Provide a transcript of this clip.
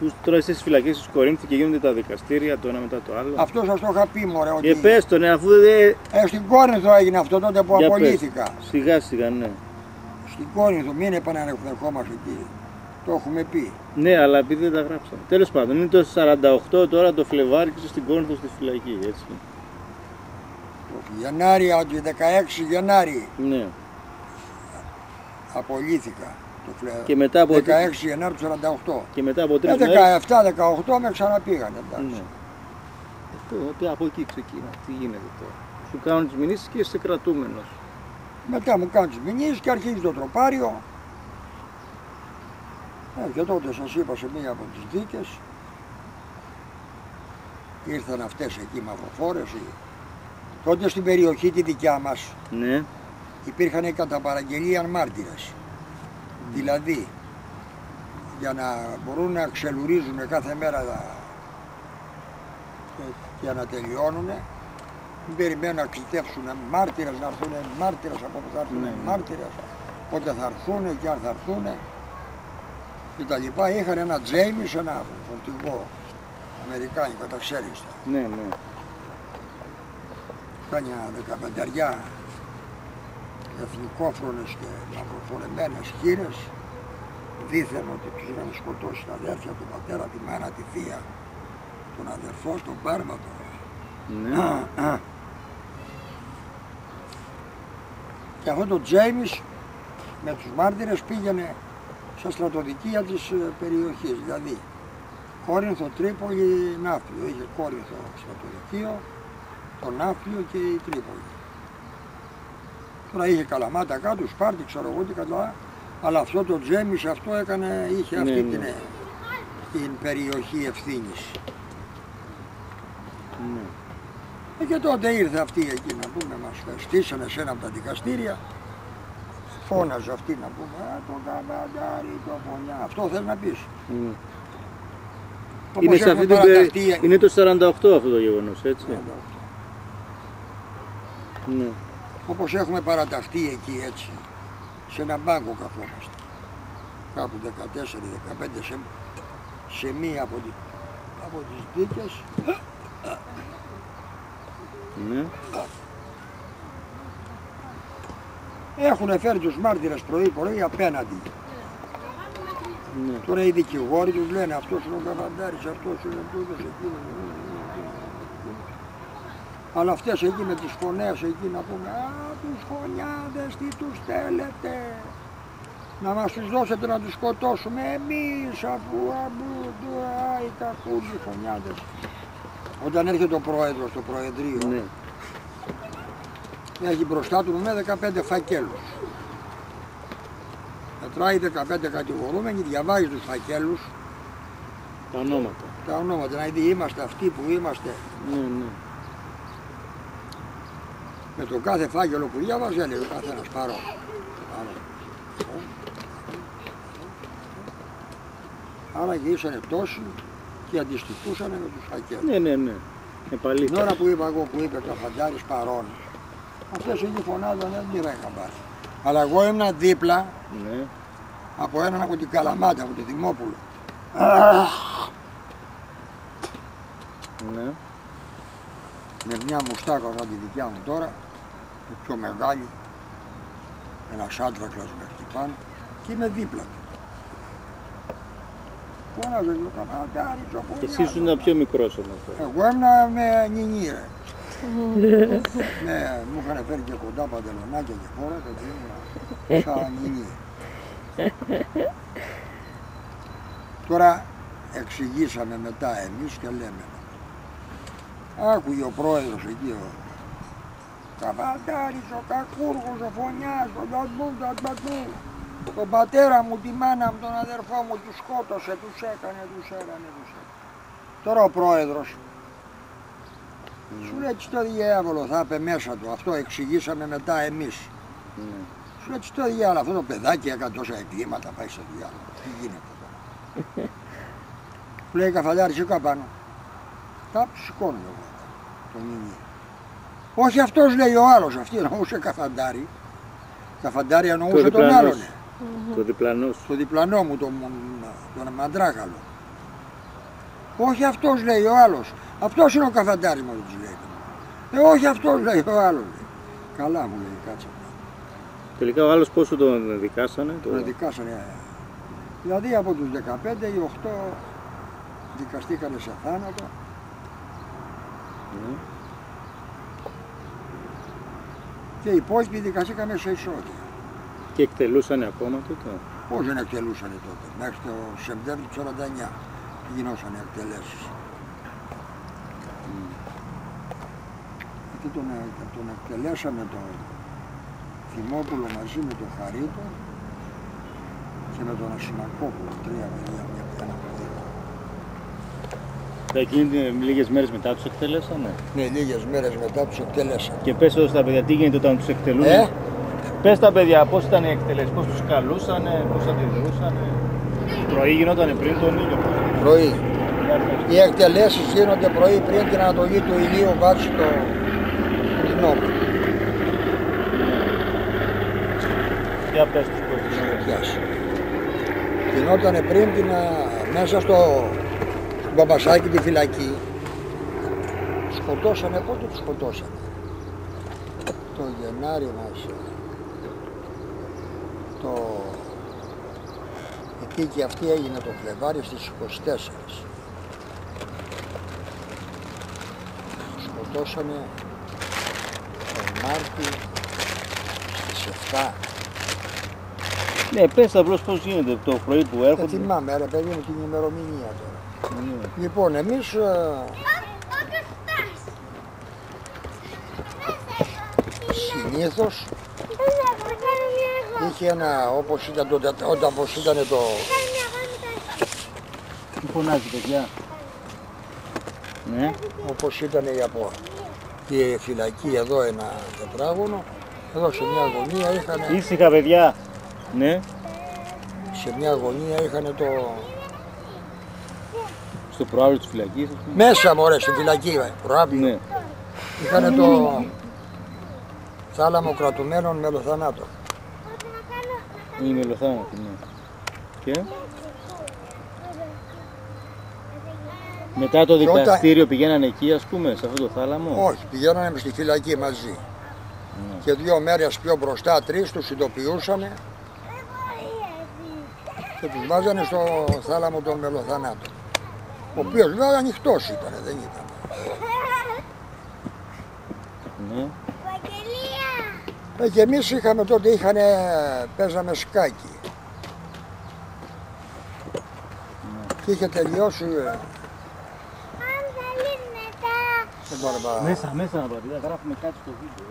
Που τώρα είστε στι φυλακές της Κορίνθου και γίνονται τα δικαστήρια το ένα μετά το άλλο. Αυτό σας το είχα πει, μωρέ, ότι Και πες τον, ναι, αφού δεν. ε, στην Κόρινθο έγινε αυτό τότε που Για πες. απολύθηκα. Σιγά σιγά, ναι. Στην Κόρινθο, μην επαναρεχόμαστε εκεί. Το έχουμε πει. Ναι, αλλά επειδή δεν τα γράψαμε. Τέλος πάντων, είναι το 48 τώρα το Φλεβάρι και είσαι στην Κόρινθο στη φυλακή, έτσι. Το Γενάρη, ότι 16 Γενάρη Ναι. απολύθηκα. Το φλε... Και μετά από, 16 Γενάρη τους 48. και μετά από τρεις Ε, μέρε. 17-18 με ξαναπήγανε. εντάξει. Ναι. Αυτό, ότι από εκεί ξεκινά. Τι γίνεται τώρα. Σου κάνουν τις μηνύσεις και είσαι κρατούμενος. Μετά μου κάνουν τις μηνύσεις και αρχίζει το τροπάριο. Ε, και τότε σας είπα σε μία από τις δίκες ήρθαν αυτές εκεί μαυροφόρες. οι- Τότε στην περιοχή τη δικιά μας Ναι. υπήρχαν κατά παραγγελία μάρτυρες. Δηλαδή, για να μπορούν να ξελουρίζουν κάθε μέρα τα- και- για να τελειώνουν, μην περιμένουν να ξητεύσουν μάρτυρες, να έρθουν μάρτυρες από όπου θα έρθουν Ναι. μάρτυρες, πότε θα έρθουν και αν θα έρθουν και τα λοιπά. Είχαν ένα Τζέιμις, ένα φορτηγό Αμερικάνικο, τα ξέρεις. Ναι, ναι. Κάνια δεκαπενταριά εθνικόφρονες και μαυροφορεμένες χείρες δήθεν ότι τους είχαν σκοτώσει τα αδέρφια του πατέρα, τη μάνα, τη θεία, τον αδερφό, τον Πάρματο. ναι. Και αυτό το Τζέιμις με τους μάρτυρες πήγαινε στα στρατοδικεία της ε, περιοχής, δηλαδή Κόρινθο, Τρίπολη, Ναύπλιο. Είχε Κόρινθο στρατοδικείο, το Ναύπλιο και η Τρίπολη. Τώρα είχε Καλαμάτα κάτω, Σπάρτη, ξέρω εγώ τι καλά, αλλά αυτό το Τζέμις αυτό έκανε, είχε Ναι, αυτή ναι. την, ε, την περιοχή ευθύνης. ναι. Ε, Και τότε ήρθε αυτή εκεί να πούμε, μας στήσανε σε ένα από τα δικαστήρια. Φώναζε αυτή να πούμε, α, το καβαντάρι, το φωνιά. Αυτό θες να πεις. ναι. Όπως Είναι, σε έχουμε αυτή την παραταχθεί- περι... είναι το 48 αυτό το γεγονός, έτσι. Ναι. Όπως έχουμε παραταχθεί εκεί έτσι, σε ένα μπάγκο καθόμαστε. Κάπου 14-15 σε, σε μία από, τη, από τις δίκες ναι. έχουν φέρει τους μάρτυρες πρωί πρωί απέναντι. ναι. Τώρα οι δικηγόροι τους λένε αυτός είναι ο Καβαντάρης, αυτός είναι τούτος, εκείνος. Αλλά αυτές εκεί με τις φωνές εκεί να πούμε «Α, τους φωνιάδες τι τους θέλετε» να μας τους δώσετε να τους σκοτώσουμε εμείς αφού αμπού, του, α, οι κακούλοι οι φωνιάδες. Όταν έρχεται ο πρόεδρος στο προεδρείο, ναι. έχει μπροστά του με 15 φακέλους. Μετράει 15 κατηγορούμενοι, διαβάζει τους φακέλους, Τα ονόματα. τα ονόματα, να δει είμαστε αυτοί που είμαστε. Ναι, ναι. Με το κάθε φάκελο που διάβαζε έλεγε ο καθένας πάρω. πάρω. Άρα και ήσανε τόσοι και αντιστοιχούσαν με τους φακέλους. Ναι, ναι, ναι. Την Επαλήθεια. ώρα που είπα εγώ που είπε ο Καφαντάρης παρόν, αυτές εκεί φωνάζαν δεν πήρα χαμπάρι. Αλλά εγώ ήμουν δίπλα Ναι. από έναν από την Καλαμάτα, από τη Δημόπουλο. Ναι. με μια μουστάκα σαν τη δικιά μου τώρα, η πιο μεγάλη, ένας άντρακλας με χτυπάνε και είμαι δίπλα του. Φώναζε το καμπαντάρι, το Και εσύ ήσουν πιο μικρός όμω. Εγώ ήμουν με νινί ρε. ναι, μου είχαν φέρει και κοντά παντελονάκια και φόρα και ήμουν σαν νινί. Τώρα εξηγήσαμε μετά εμείς και λέμε Άκουγε ο πρόεδρος εκεί ο Καβαντάρης, ο Κακούργος, ο Φωνιάς, ο Νταντού, ο Νταντού. Τον πατέρα μου, τη μάνα μου, τον αδερφό μου, τους σκότωσε, τους έκανε, τους έκανε, τους έκανε. Τώρα ο πρόεδρος σου λέει «Τι στο διάβολο θα είπε μέσα του, αυτό εξηγήσαμε μετά εμείς. Ναι. Σου λέει «Τι στο διάλογο, αυτό το παιδάκι έκανε τόσα εγκλήματα, πάει στο διάλογο. Τι γίνεται τώρα. Του λέει καφαλιάρης σήκω πάνω. Τα σηκώνω εγώ τον νινί. Όχι αυτός λέει ο άλλος, αυτή εννοούσε καφαντάρι. Καφαντάρι εννοούσε τον διπλανός. άλλον. Το διπλανός σου. Το διπλανό μου, τον, τον μαντράγαλο. Όχι αυτός λέει ο άλλος. Αυτός είναι ο καφαντάρης μου τους λέει. Ε, όχι αυτός λέει ο άλλος. Λέει. Καλά μου λέει, κάτσε. Τελικά ο άλλος πόσο τον δικάσανε. Το... Τον δικάσανε. ε. Δηλαδή από τους 15 οι 8 δικαστήκανε σε θάνατο. Ναι. Και οι υπόλοιποι δικαστήκαμε σε εισόδια. Και εκτελούσανε ακόμα τότε; Πώς δεν εκτελούσαν τότε, μέχρι το Σεπτέμβριο του 49 γινώσαν εκτελέσεις. Εκεί τον, ε- τον εκτελέσαμε τον Θυμόπουλο μαζί με τον Χαρίτο και με τον Ασημακόπουλο, τρία παιδιά, μια ένα παιδί. Εκείνη την- λίγες μέρες μετά τους εκτελέσανε. Ναι, λίγες μέρες μετά τους εκτελέσαμε. Και πες εδώ στα παιδιά τι γίνεται όταν τους εκτελούν; Ε, Πες τα παιδιά πώς ήταν οι εκτελέσεις, πώς τους καλούσανε, πώς αντιδρούσανε. Πρωί γινότανε πριν τον ήλιο. πώς ήταν. πρωί. Για πες. Οι εκτελέσεις γίνονται πρωί πριν την ανατολή του ηλίου βάσει το νόμο. Για πες τους πώς τους έκανες. Πιάσει. Γινότανε πριν την, α, μέσα στο Μπαμπασάκι τη φυλακή. Σκοτώσανε, πότε τους σκοτώσανε. Το Γενάρη μας. ε, Το... Η πίκη αυτή έγινε το Φλεβάρι στις 24. Σκοτώσανε τον Μάρτι στις 7. Ναι, πες απλώς πώς γίνεται το πρωί που Δεν έρχονται. θυμάμαι, ρε παιδί μου, την ημερομηνία τώρα. Ναι. Λοιπόν, εμείς ε, συνήθως είχε ένα, όπως ήταν, το, τε- όταν όπως ήταν το, Τι φωνάζει παιδιά; Ναι. όπως ήταν η, από, η φυλακή εδώ ένα τετράγωνο, εδώ σε μια γωνία είχαν, Ήσυχα παιδιά. Ναι. σε μια γωνία είχαν το, Στο προάβλιο της φυλακής. ας πούμε. μέσα μωρέ στη φυλακή, ε, προάπλιο, Ναι. είχαν το θάλαμο κρατουμένων μελοθανάτων. Η μελοθάνατη, ναι. Και; Μετά το Και όταν- δικαστήριο πηγαίνανε εκεί ας πούμε, σε αυτό το θάλαμο; Όχι, πηγαίναμε στη φυλακή μαζί. Ναι. Και δύο μέρες πιο μπροστά, τρεις τους ειδοποιούσαμε και τους βάζανε στο θάλαμο των μελοθανάτων. Ο οποίος βέβαια ανοιχτός ήταν, δεν ήταν. Ναι. Ε, και εμείς είχαμε τότε, είχανε, παίζαμε σκάκι. Και είχε τελειώσει, ε, δεν μπορώ να- Μέσα, μέσα να παιδιά, γράφουμε κάτι στο βίντεο.